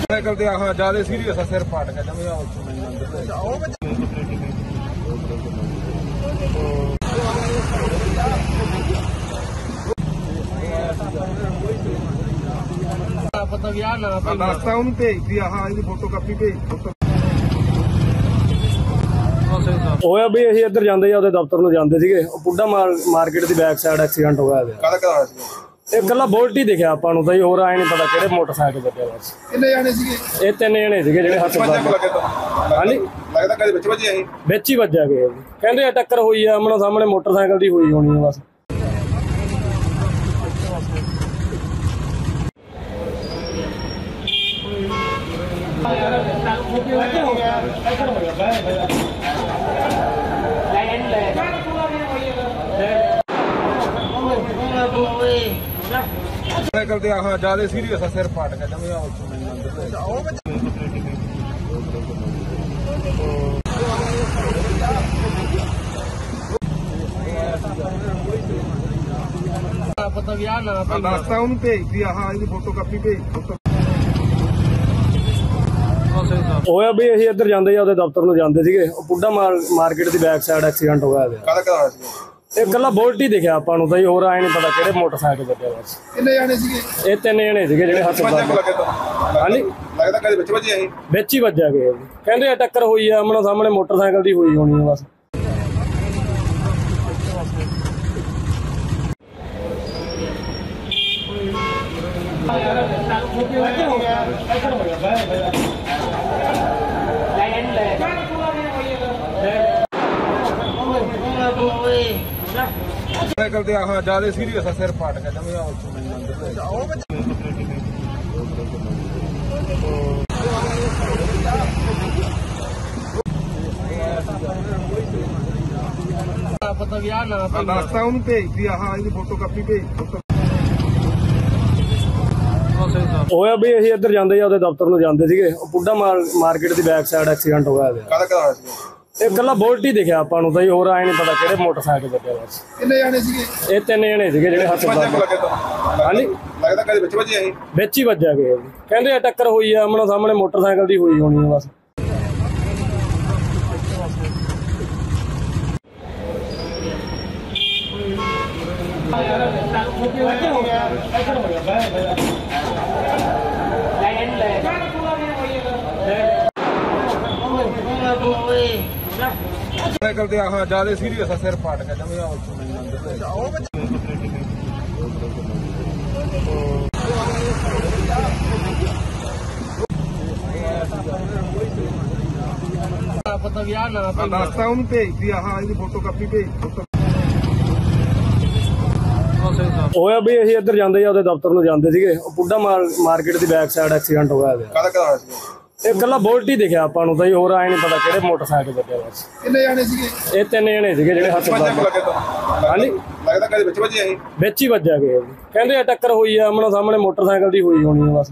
Cycle ਤੇ ਆਹ ਜ਼ਿਆਦਾ ਸੀਰੀਅਸ ਆ ਸਿਰ ਫਟ ਗਿਆ ਜਿਵੇਂ ਉਹ ਤੋਂ ਮੈਨੂੰ ਅੰਦਰ ਆਓ ਪਤਾ ਵੀ ਆ ਨਾ ਦੱਸਤਾ ਉਹਨੂੰ ਭੇਜਦੀ ਆਹ ਇਹਦੀ ਫੋਟੋ ਕਾਪੀ ਭੇਜ ਹੋਇਆ ਵੀ ਅਸੀਂ ਇੱਧਰ ਜਾਂਦੇ ਆ ਉਹਦੇ ਦਫ਼ਤਰ ਨੂੰ ਜਾਂਦੇ ਸੀਗੇ। ਉਹ ਪੁੱਡਾ ਮਾਰਕੀਟ ਦੀ ਬੈਕ ਸਾਈਡ ਐਕਸੀਡੈਂਟ ਹੋ ਗਿਆ ਹੋਇਆ। ਕਾਹਦਾ ਕਰਾਉਣਾ ਸੀ ਇਹ ਕੱਲਾ ਬੋਲਟ ਹੀ ਦਿਖਿਆ ਆਪਾਂ ਨੂੰ ਤਾਂ ਜੀ ਹੋਰ ਆਏ ਨਹੀਂ ਪਤਾ ਕਿਹੜੇ ਮੋਟਰਸਾਈਕਲ ਤੇ ਪਿਆ ਬਸ। ਕਿੰਨੇ ਜਾਣੇ ਸੀਗੇ? ਇਹ ਤਿੰਨ ਜਣੇ ਸੀਗੇ ਜਿਹੜੇ ਲੱਗੇ ਤਾਂ ਹਾਂਜੀ? ਲੱਗਦਾ ਕਦੇ ਵਿੱਚ ਵੱਜੇ ਅਸੀਂ? ਵਿੱਚ ਹੀ ਵੱਜਿਆ ਗਿਆ ਜੀ। ਕਹਿੰਦੇ ਆ ਟੱਕਰ ਹੋਈ ਆ ਆਮਣਾ ਸਾਹਮਣੇ ਮੋਟਰਸਾਈਕਲ ਦੀ ਹੋਈ ਹੋਣੀ ਆ ਬਸ। ਸਾਈਕਲ ਤੇ ਆਹ ਜ਼ਿਆਦਾ ਸੀਰੀਅਸ ਆ ਸਿਰ ਫਾਟ ਗਿਆ ਜਮੇ ਆ ਉੱਥੋਂ ਮੈਨੂੰ ਅੰਦਰ ਉਹ ਪਤਾ ਵੀ ਆ ਨਾ ਦੱਸਤਾ ਉਹਨੂੰ ਭੇਜਦੀ ਆਹ ਇਹਦੀ ਫੋਟੋ ਕਾਪੀ ਭੇਜ ਫੋਟੋ ਹੋਇਆ ਵੀ ਅਸੀਂ ਇੱਧਰ ਜਾਂਦੇ ਆ ਉਹਦੇ ਦਫ਼ਤਰ ਨੂੰ ਜਾਂਦੇ ਸੀਗੇ। ਉਹ ਪੁੱਡਾ ਮਾਰਕੀਟ ਦੀ ਬੈਕ ਸਾਈਡ ਐਕਸੀਡੈਂਟ ਹੋ ਗਿਆ ਹੋਇਆ ਕਾਹਦਾ ਸੀ ਇਹ ਕੱਲਾ ਬੋਲਟ ਹੀ ਦਿਖਿਆ ਆਪਾਂ ਨੂੰ ਤਾਂ ਜੀ ਹੋਰ ਆਏ ਨਹੀਂ ਪਤਾ ਕਿਹੜੇ ਮੋਟਰਸਾਈਕਲ ਪਿਆ ਬਸ ਕਿੰਨੇ ਜਾਣੇ ਸੀਗੇ? ਇਹ ਤਿੰਨ ਜਣੇ ਸੀਗੇ ਜਿਹੜੇ ਤਾਂ। ਹਾਂਜੀ? ਲੱਗਦਾ ਕਦੇ ਵਿੱਚ ਵੱਜੇ ਅਸੀਂ ਵਿੱਚ ਹੀ ਵੱਜਿਆ ਜੀ। ਕਹਿੰਦੇ ਆ ਟੱਕਰ ਹੋਈ ਆ ਆਮਣਾ ਸਾਹਮਣੇ ਮੋਟਰਸਾਈਕਲ ਦੀ ਹੋਈ ਹੋਣੀ ਆ ਬਸ। ਸਾਈਕਲ ਤੇ ਆਹ ਜ਼ਿਆਦਾ ਸੀਰੀਅਸ ਆ ਸਿਰ ਫਾਟ ਗਿਆ ਜਮੇ ਆ ਉੱਥੋਂ ਮੈਨੂੰ ਅੰਦਰ ਉਹ ਪਤਾ ਵੀ ਆ ਨਾ ਦੱਸਤਾ ਉਹਨੂੰ ਭੇਜਦੀ ਆਹ ਇਹਦੀ ਫੋਟੋ ਕਾਪੀ ਭੇਜ ਫੋਟੋ ਹੋਇਆ ਵੀ ਅਸੀਂ ਇੱਧਰ ਜਾਂਦੇ ਆ ਉਹਦੇ ਦਫ਼ਤਰ ਨੂੰ ਜਾਂਦੇ ਸੀਗੇ। ਉਹ ਪੁੱਡਾ ਮਾਰਕੀਟ ਦੀ ਬੈਕ ਸਾਈਡ ਐਕਸੀਡੈਂਟ ਹੋ ਗਿਆ ਹੋਇਆ ਕਾਹਦਾ ਕਰਾਉਣਾ ਸੀ? ਇਹ ਕੱਲਾ ਬੋਲਟ ਹੀ ਦਿਖਿਆ ਆਪਾਂ ਨੂੰ ਤਾਂ ਜੀ ਹੋਰ ਆਏ ਨਹੀਂ ਪਤਾ ਕਿਹੜੇ ਮੋਟਰਸਾਈਕਲ ਤੇ ਪਿਆ ਬਸ ਕਿੰਨੇ ਜਾਣੇ ਸੀਗੇ? ਇਹ ਤਿੰਨ ਜਣੇ ਸੀਗੇ ਜਿਹੜੇ ਵੱਜਿਆ ਹਸਪਤਾਲ ਲੱਗੇ ਤਾਂ। ਹਾਂਜੀ? ਲੱਗਦਾ ਕਦੇ ਵਿੱਚ ਵੱਜੇ ਅਸੀਂ। ਵਿੱਚ ਹੀ ਵੱਜਿਆ ਗਿਆ ਕਹਿੰਦੇ ਆ ਟੱਕਰ ਹੋਈ ਆ ਆਮਣਾ ਸਾਹਮਣੇ ਮੋਟਰਸਾਈਕਲ ਦੀ ਹੋਈ ਹੋਣੀ ਆ ਬਸ। ਸਾਈਕਲ ਤੇ ਆਹ ਜ਼ਿਆਦਾ ਸੀਰੀਅਸ ਆ ਸਿਰ ਫਾਟ ਗਿਆ ਜਮੇ ਆ ਉੱਥੋਂ ਮੈਨੂੰ ਅੰਦਰ ਉਹ ਪਤਾ ਵੀ ਆ ਨਾ ਦੱਸਤਾ ਉਹਨੂੰ ਭੇਜਦੀ ਆਹ ਇਹਦੀ ਫੋਟੋ ਕਾਪੀ ਭੇਜ ਫੋਟੋ ਹੋਇਆ ਵੀ ਅਸੀਂ ਇੱਧਰ ਜਾਂਦੇ ਆ ਉਹਦੇ ਦਫ਼ਤਰ ਨੂੰ ਜਾਂਦੇ ਸੀਗੇ। ਉਹ ਪੁੱਡਾ ਮਾਰਕੀਟ ਦੀ ਬੈਕ ਸਾਈਡ ਐਕਸੀਡੈਂਟ ਹੋ ਗਿਆ ਹੋਇਆ ਕਾਹਦਾ ਕਰਾਉਣਾ ਸੀ ਇਹ ਕੱਲਾ ਬੋਲਟ ਹੀ ਦਿਖਿਆ ਆਪਾਂ ਨੂੰ ਤਾਂ ਜੀ ਹੋਰ ਆਏ ਨਹੀਂ ਪਤਾ ਕਿਹੜੇ ਮੋਟਰਸਾਈਕਲ ਪਿਆ ਬਸ ਕਿੰਨੇ ਜਾਣੇ ਸੀਗੇ? ਇਹ ਤਿੰਨ ਜਣੇ ਸੀਗੇ ਜਿਹੜੇ ਵੱਜਿਆ ਹਸਪਤਾਲ ਲੱਗੇ ਤਾਂ। ਹਾਂਜੀ? ਲੱਗਦਾ ਕਦੇ ਵਿੱਚ ਵੱਜੇ ਅਸੀਂ? ਵਿੱਚ ਹੀ ਵੱਜਿਆ ਗਿਆ ਕਹਿੰਦੇ ਆ ਟੱਕਰ ਹੋਈ ਆ ਆਮਣਾ ਸਾਹਮਣੇ ਮੋਟਰਸਾਈਕਲ ਦੀ ਹੋਈ ਹੋਣੀ ਆ ਬਸ।